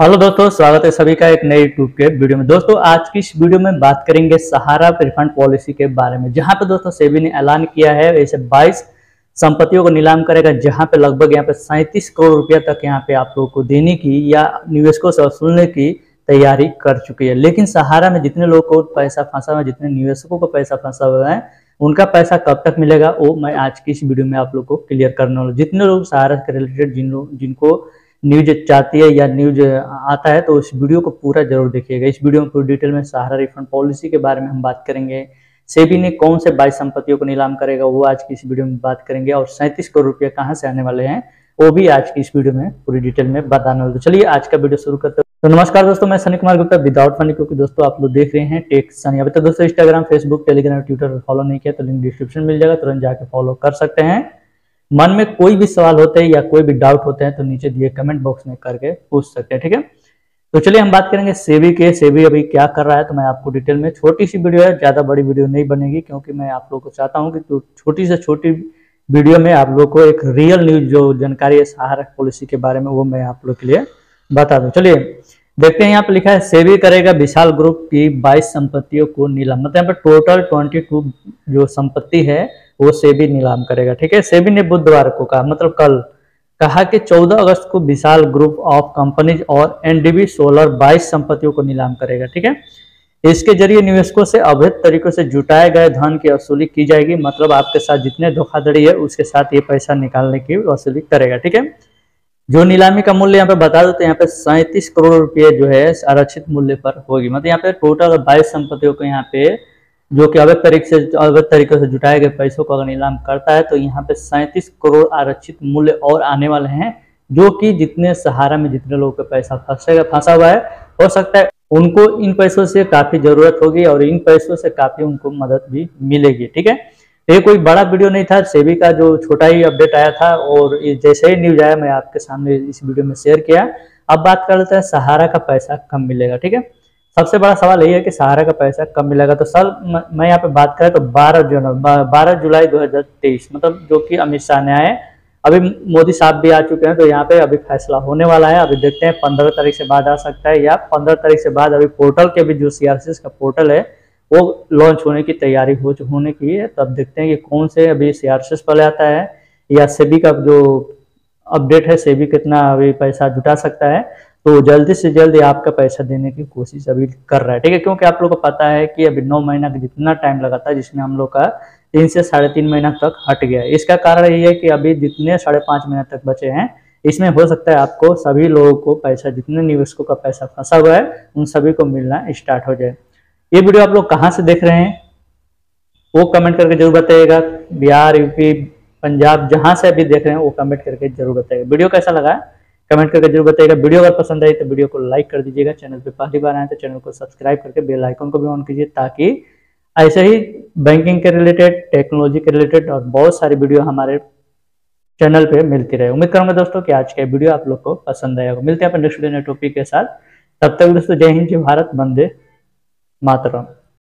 Hello दोस्तों, स्वागत है सभी का एक नए यूट्यूब के वीडियो में। दोस्तों, आज की इस वीडियो में बात करेंगे सहारा रिफंड पॉलिसी के बारे में। जहाँ पे दोस्तों सेबी ने ऐलान किया है ऐसे 22 संपत्तियों को नीलाम करेगा, जहाँ पे लगभग यहाँ पे सैंतीस करोड़ रुपया तक यहाँ पे आप लोगों को देने की या निवेशकों से वसूलने की तैयारी कर चुकी है। लेकिन सहारा में जितने लोगों को पैसा फंसा हुआ है, जितने निवेशकों को पैसा फंसा हुआ है, उनका पैसा कब तक मिलेगा, वो मैं आज की इस वीडियो में आप लोग को क्लियर करने वाला जितने लोग सहारा के रिलेटेड जिन लोग जिनको न्यूज़ चाहती है या न्यूज़ आता है तो इस वीडियो को पूरा ज़रूर देखिएगा। इस वीडियो में पूरी डिटेल में सहारा रिफंड पॉलिसी के बारे में हम बात करेंगे। सेबी ने कौन से बाईस संपत्तियों को नीलाम करेगा, वो आज की इस वीडियो में बात करेंगे। और सैंतीस करोड़ रुपया कहाँ से आने वाले हैं, वो भी आज की इस वीडियो में पूरी डिटेल में बताने वाले तो चलिए, आज का वीडियो शुरू करते तो नमस्कार दोस्तों, मैं सनी कुमार गुप्ता, विदाउट फनी, क्योंकि दोस्तों आप लोग देख रहे हैं टेक सनी। अभी तक दोस्तों Instagram Facebook Telegram Twitter follow नहीं किया तो लिंक डिस्क्रिप्शन मिल जाएगा, तुरंत जाकर फॉलो कर सकते हैं। मन में कोई भी सवाल होते हैं या कोई भी डाउट होते हैं तो नीचे दिए कमेंट बॉक्स में करके पूछ सकते हैं, ठीक है? तो चलिए हम बात करेंगे सेबी के। सेबी अभी क्या कर रहा है तो मैं आपको डिटेल में छोटी सी वीडियो है, ज़्यादा बड़ी वीडियो नहीं बनेगी, क्योंकि मैं आप लोग को चाहता हूँ कि तो छोटी से छोटी वीडियो में आप लोग को एक रियल न्यूज़ जो जानकारी है सहारा पॉलिसी के बारे में, वो मैं आप लोग के लिए बता दूँ। चलिए, देखते हैं, यहाँ पे लिखा है, सेबी करेगा विशाल ग्रुप की 22 संपत्तियों को नीलाम। मतलब यहाँ पर टोटल 22 जो संपत्ति है वो सेबी नीलाम करेगा, ठीक है? सेबी ने बुधवार को कहा मतलब कल, कहा कि 14 अगस्त को विशाल ग्रुप ऑफ़ कंपनीज़ और एनडीबी सोलर 22 संपत्तियों को नीलाम करेगा, ठीक है? इसके ज़रिए निवेशकों से अवैध तरीकों से जुटाए गए धन की वसूली की जाएगी मतलब आपके साथ जितने धोखाधड़ी है, उसके साथ ये पैसा निकालने की वसूली करेगा, ठीक है? जो नीलामी का मूल्य यहाँ पे बता देते तो यहाँ पे सैंतीस करोड़ रुपए जो है, आरक्षित मूल्य पर होगी। मतलब यहाँ पे टोटल बाईस संपत्तियों को यहाँ पे जो कि अवैध तरीके से, अवैध तरीके से जुटाए गए पैसों को अगर नीलाम करता है तो यहाँ पे सैंतीस करोड़ आरक्षित मूल्य और आने वाले हैं, जो कि जितने सहारा में जितने लोगों का पैसा फंसेगा फंसा हुआ है। हो सकता है उनको इन पैसों से काफ़ी ज़रूरत होगी और इन पैसों से काफ़ी उनको मदद भी मिलेगी, ठीक है? ये कोई बड़ा वीडियो नहीं था, सेबी का जो छोटा ही अपडेट आया था और जैसे ही न्यूज़ आया, मैं आपके सामने इस वीडियो में शेयर किया। अब बात कर लेते हैं सहारा का पैसा कम मिलेगा, ठीक है? सबसे बड़ा सवाल यही है कि सहारा का पैसा कब मिलेगा? तो सर, मैं यहाँ पे बात करें तो 12 जनवरी बारह जुलाई 2023 मतलब जो कि अमित शाह ने आए। अभी मोदी साहब भी आ चुके हैं तो यहाँ पे अभी फैसला होने वाला है। अभी देखते हैं पंद्रह तारीख से बाद आ सकता है या पंद्रह तारीख से बाद अभी पोर्टल के भी जो सीआरसीएस का पोर्टल है, वो लॉन्च होने की तैयारी हो होने की है। तो अब देखते हैं कि कौन से अभी सी पहले आता है या सेबी का जो अपडेट है सेबी कितना अभी पैसा जुटा सकता है। तो जल्दी से जल्दी आपका पैसा देने की कोशिश अभी कर रहा है, ठीक है? क्योंकि आप लोग को पता है कि अभी नौ महीना का जितना टाइम लगा था, जिसमें हम लोग का तीन से साढ़े तीन महीना तक हट गया है। इसका कारण ये है कि अभी जितने साढ़े पाँच महीना तक बचे हैं, इसमें हो सकता है आपको सभी लोगों को पैसा, जितने निवेशकों का पैसा फंसा हुआ है, उन सभी को मिलना स्टार्ट हो जाए। ये वीडियो आप लोग कहाँ से देख रहे हैं? वो कमेंट करके ज़रूर बताइएगा। बिहार, यूपी, पंजाब, जहाँ से अभी देख रहे हैं, वो कमेंट करके ज़रूर बताइएगा। वीडियो कैसा लगा? कमेंट करके ज़रूर बताइएगा। वीडियो अगर पसंद आई तो वीडियो को लाइक कर दीजिएगा। चैनल पे पहली बार आए तो चैनल को सब्सक्राइब करके बेल आइकन को भी ऑन कीजिए ताकि ऐसे ही बैंकिंग के रिलेटेड, टेक्नोलॉजी के रिलेटेड और बहुत सारी वीडियो हमारे चैनल पे मिलती रहे। उम्मीद करूँगा दोस्तों कि आज का वीडियो आप लोग को पसंद आएगा मिलते हैं अपने नेक्स्ट वीडियो टॉपिक के साथ। तब तक दोस्तों जय हिंद, जय भारत बंदे मातरम।